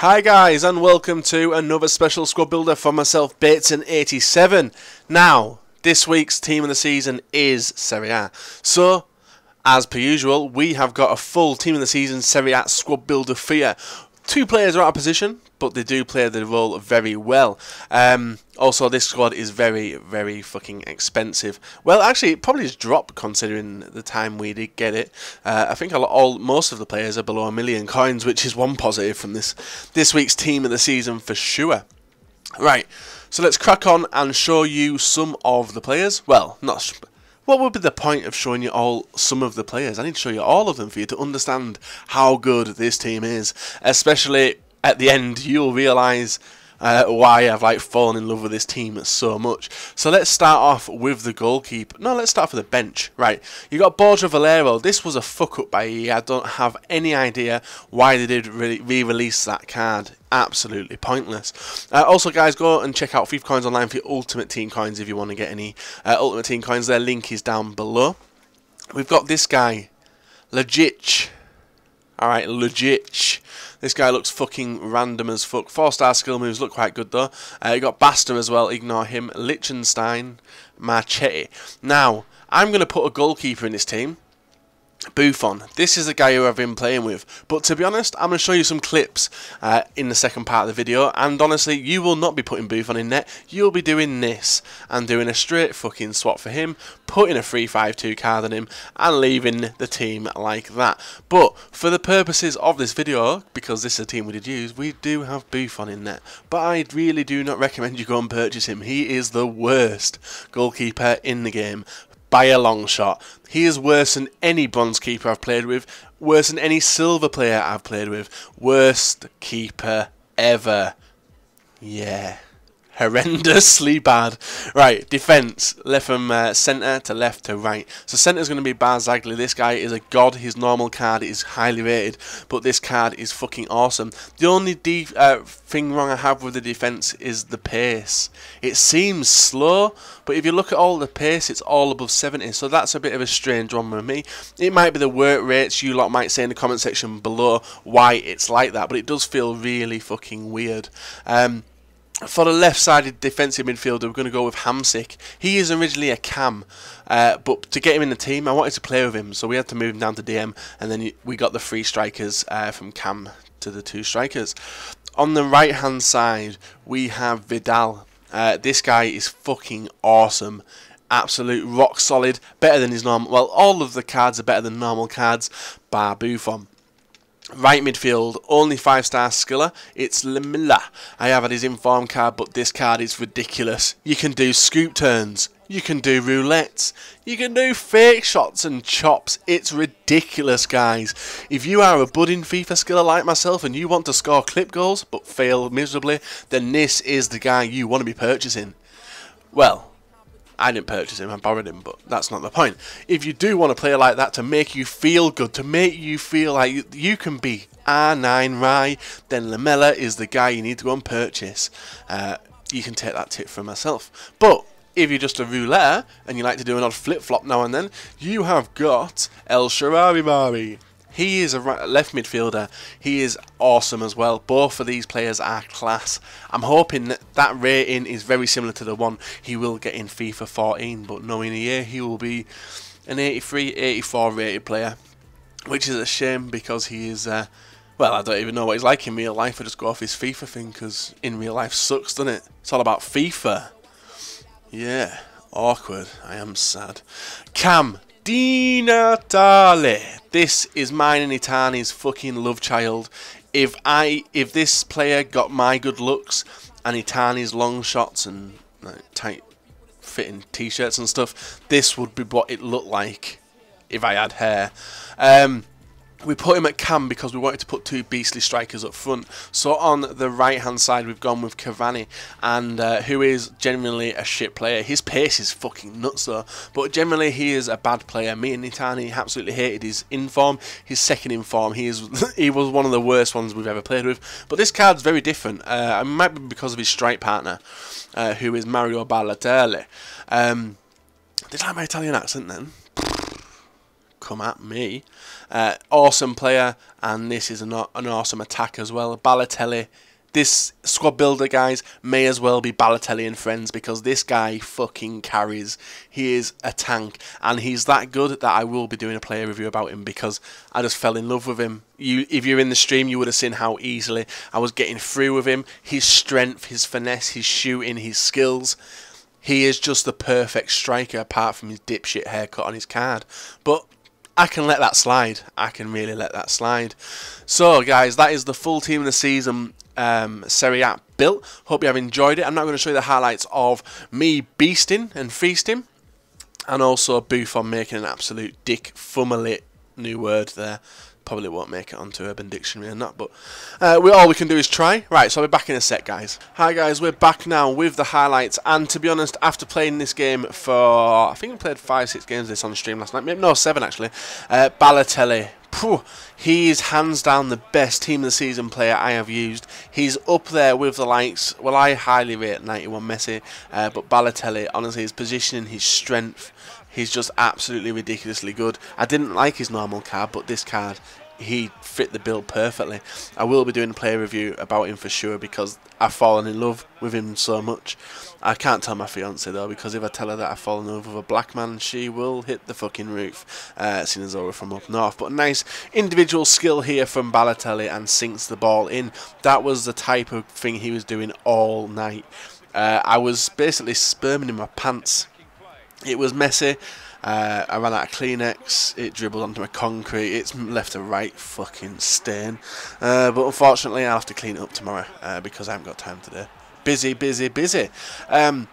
Hi guys and welcome to another special squad builder for myself Bateson87. Now, this week's team of the season is Serie A. So, as per usual, we have got a full team of the season Serie A squad builder for Two players are out of position, but they do play the role very well. Um, also, this squad is very, very fucking expensive. Well, actually, it probably just dropped considering the time we did get it. Uh, I think all most of the players are below a million coins, which is one positive from this this week's team of the season for sure. Right, so let's crack on and show you some of the players. Well, not. What would be the point of showing you all some of the players? I need to show you all of them for you to understand how good this team is, especially at the end you'll realise uh, why I've like fallen in love with this team so much. So let's start off with the goalkeeper. No, let's start with the bench. Right, you got Borja Valero. This was a fuck up by EA. I don't have any idea why they did re-release that card. Absolutely pointless. Uh, also, guys, go and check out FIFA Coins Online for your Ultimate Team coins if you want to get any uh, Ultimate Team coins. Their link is down below. We've got this guy, Legit. Alright, legit. This guy looks fucking random as fuck. Four star skill moves look quite good though. Uh, you got Basta as well, ignore him. Lichtsteiner, Marchetti. Now, I'm going to put a goalkeeper in this team. Buffon. This is the guy who I've been playing with. But to be honest, I'm going to show you some clips uh, in the second part of the video. And honestly, you will not be putting Buffon in net. You'll be doing this and doing a straight fucking swap for him, putting a 3-5-2 card on him, and leaving the team like that. But for the purposes of this video, because this is a team we did use, we do have Buffon in net. But I really do not recommend you go and purchase him. He is the worst goalkeeper in the game by a long shot. He is worse than any bronze keeper I've played with, worse than any silver player I've played with, worst keeper ever. Yeah horrendously bad. Right, defence. Left from uh, centre to left to right. So centre's going to be Barzagli. This guy is a god. His normal card is highly rated, but this card is fucking awesome. The only uh, thing wrong I have with the defence is the pace. It seems slow, but if you look at all the pace, it's all above 70. So that's a bit of a strange one with me. It might be the work rates. You lot might say in the comment section below why it's like that, but it does feel really fucking weird. Um, for the left-sided defensive midfielder, we're going to go with Hamsik. He is originally a cam, uh, but to get him in the team, I wanted to play with him, so we had to move him down to DM, and then we got the three strikers uh, from cam to the two strikers. On the right-hand side, we have Vidal. Uh, this guy is fucking awesome. Absolute rock solid, better than his normal. Well, all of the cards are better than normal cards, bar Buffon. Right midfield, only 5 star skiller, it's Lamela. I have had his inform card, but this card is ridiculous. You can do scoop turns, you can do roulettes, you can do fake shots and chops. It's ridiculous, guys. If you are a budding FIFA skiller like myself and you want to score clip goals but fail miserably, then this is the guy you want to be purchasing. Well, I didn't purchase him, I borrowed him, but that's not the point. If you do want a player like that to make you feel good, to make you feel like you, can be R9 Rai, then Lamela is the guy you need to go and purchase. Uh, you can take that tip from myself. But if you're just a roulette and you like to do an odd flip flop now and then, you have got El Shaarawy Mari. He is a left midfielder. He is awesome as well. Both of these players are class. I'm hoping that that rating is very similar to the one he will get in FIFA 14, but knowing a year he will be an 83, 84 rated player, which is a shame because he is. Uh, well, I don't even know what he's like in real life. I just go off his FIFA thing because in real life sucks, doesn't it? It's all about FIFA. Yeah, awkward. I am sad. Cam, Di Natale. This is mine and Itani's fucking love child. If I if this player got my good looks and Itani's long shots and like, tight fitting t-shirts and stuff, this would be what it looked like if I had hair. Um, we put him at cam because we wanted to put two beastly strikers up front. So on the right hand side we've gone with Cavani, and uh, who is genuinely a shit player. His pace is fucking nuts though, but generally he is a bad player. Me and Nitani absolutely hated his inform, his second inform. He is he was one of the worst ones we've ever played with. But this card's very different. Uh, it might be because of his strike partner, uh, who is Mario Balotelli. Um, did I have my Italian accent then? Come at me. Uh, awesome player, and this is an, an awesome attack as well. Balotelli this squad builder, guys, may as well be Balotelli and friends because this guy fucking carries. He is a tank, and he's that good that I will be doing a player review about him because I just fell in love with him. You, if you're in the stream, you would have seen how easily I was getting through with him. His strength, his finesse, his shooting, his skills. He is just the perfect striker apart from his dipshit haircut on his card. But I can let that slide. I can really let that slide. So, guys, that is the full team of the season um, Serie A built. Hope you have enjoyed it. I'm not going to show you the highlights of me beasting and feasting, and also Buffon making an absolute dick fummelit new word there. Probably won't make it onto Urban Dictionary or not, but uh, we, all we can do is try. Right, so I'll be back in a sec, guys. Hi, guys, we're back now with the highlights, and to be honest, after playing this game for, I think we played five, six games this on stream last night, maybe, no, seven actually, uh, Balotelli he is hands down the best team of the season player I have used. He's up there with the likes. Well, I highly rate 91 Messi, uh, but Balotelli, honestly, his positioning, his strength, he's just absolutely ridiculously good. I didn't like his normal card, but this card he fit the bill perfectly. I will be doing a player review about him for sure because I've fallen in love with him so much. I can't tell my fiance though because if I tell her that I've fallen in love with a black man, she will hit the fucking roof. Uh, seeing as though from up north, but nice individual skill here from Balotelli and sinks the ball in. That was the type of thing he was doing all night. Uh, I was basically sperming in my pants. It was messy. Uh, I ran out of Kleenex, it dribbled onto my concrete, it's left a right fucking stain. Uh, but unfortunately, I'll have to clean it up tomorrow uh, because I haven't got time today. Busy, busy, busy. Um,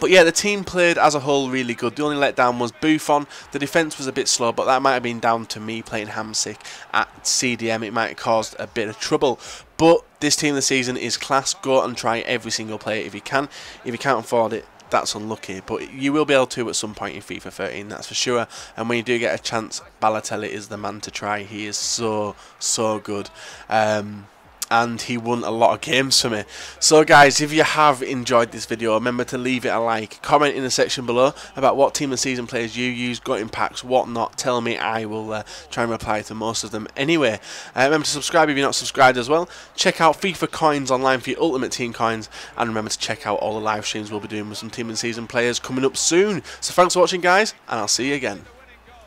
but yeah, the team played as a whole really good. The only letdown was Buffon. The defence was a bit slow, but that might have been down to me playing Hamsik at CDM. It might have caused a bit of trouble. But this team this season is class. Go and try every single player if you can. If you can't afford it, that's unlucky. But you will be able to at some point in FIFA 13, that's for sure. And when you do get a chance, Balotelli is the man to try. He is so, so good. Um, and he won a lot of games for me. So guys, if you have enjoyed this video, remember to leave it a like, comment in the section below about what team of season players you use, got impacts, what not. Tell me, I will uh, try and reply to most of them anyway. Uh, remember to subscribe if you're not subscribed as well. Check out FIFA Coins online for your Ultimate Team coins, and remember to check out all the live streams we'll be doing with some team and season players coming up soon. So thanks for watching guys, and I'll see you again.